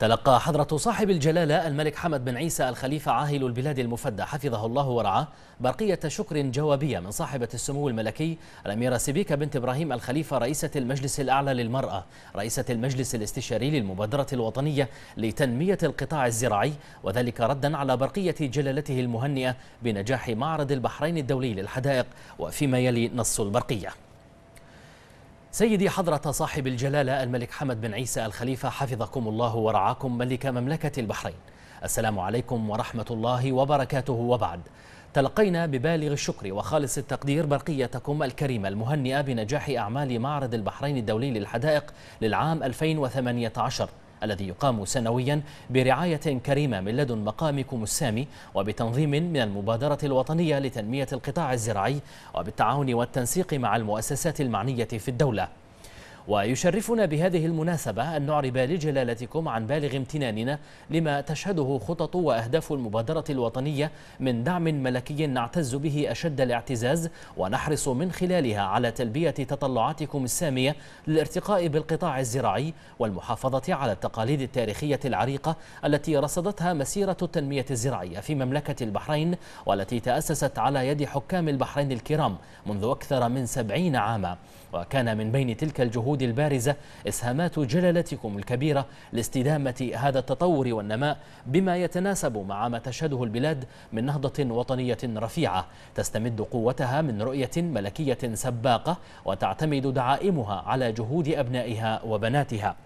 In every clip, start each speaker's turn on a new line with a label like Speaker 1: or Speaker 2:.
Speaker 1: تلقى حضرة صاحب الجلالة الملك حمد بن عيسى الخليفة عاهل البلاد المفدى حفظه الله ورعاه برقية شكر جوابية من صاحبة السمو الملكي الأميرة سبيكة بنت إبراهيم الخليفة رئيسة المجلس الأعلى للمرأة رئيسة المجلس الاستشاري للمبادرة الوطنية لتنمية القطاع الزراعي وذلك ردا على برقية جلالته المهنئة بنجاح معرض البحرين الدولي للحدائق وفيما يلي نص البرقية. سيدي حضرة صاحب الجلالة الملك حمد بن عيسى الخليفة حفظكم الله ورعاكم ملك مملكة البحرين. السلام عليكم ورحمة الله وبركاته. وبعد تلقينا ببالغ الشكر وخالص التقدير برقيتكم الكريمة المهنئة بنجاح أعمال معرض البحرين الدولي للحدائق للعام 2018 الذي يقام سنويا برعاية كريمة من لدن مقامكم السامي وبتنظيم من المبادرة الوطنية لتنمية القطاع الزراعي وبالتعاون والتنسيق مع المؤسسات المعنية في الدولة. ويشرفنا بهذه المناسبة أن نعرب لجلالتكم عن بالغ امتناننا لما تشهده خطط وأهداف المبادرة الوطنية من دعم ملكي نعتز به أشد الاعتزاز ونحرص من خلالها على تلبية تطلعاتكم السامية للارتقاء بالقطاع الزراعي والمحافظة على التقاليد التاريخية العريقة التي رصدتها مسيرة التنمية الزراعية في مملكة البحرين والتي تأسست على يد حكام البحرين الكرام منذ أكثر من سبعين عاما. وكان من بين تلك الجهود البارزة إسهامات جلالتكم الكبيرة لاستدامة هذا التطور والنماء بما يتناسب مع ما تشهده البلاد من نهضة وطنية رفيعة تستمد قوتها من رؤية ملكية سباقة وتعتمد دعائمها على جهود أبنائها وبناتها.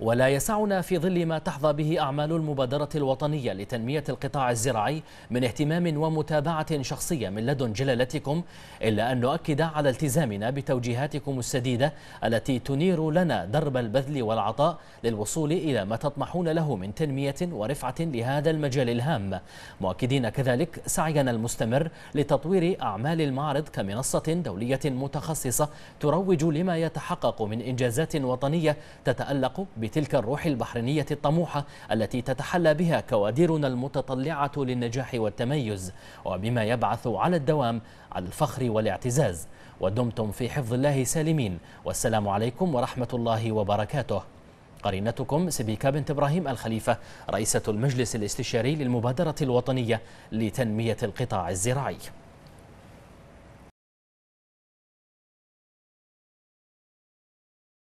Speaker 1: ولا يسعنا في ظل ما تحظى به أعمال المبادرة الوطنية لتنمية القطاع الزراعي من اهتمام ومتابعة شخصية من لدن جلالتكم إلا أن نؤكد على التزامنا بتوجيهاتكم السديدة التي تنير لنا درب البذل والعطاء للوصول إلى ما تطمحون له من تنمية ورفعة لهذا المجال الهام. مؤكدين كذلك سعينا المستمر لتطوير أعمال المعرض كمنصة دولية متخصصة تروج لما يتحقق من إنجازات وطنية تتألق بتلك الروح البحرينية الطموحة التي تتحلى بها كوادرنا المتطلعة للنجاح والتميز وبما يبعث على الدوام على الفخر والاعتزاز. ودمتم في حفظ الله سالمين. والسلام عليكم ورحمة الله وبركاته. قرينتكم سبيكا بنت إبراهيم الخليفة رئيسة المجلس الاستشاري للمبادرة الوطنية لتنمية القطاع الزراعي.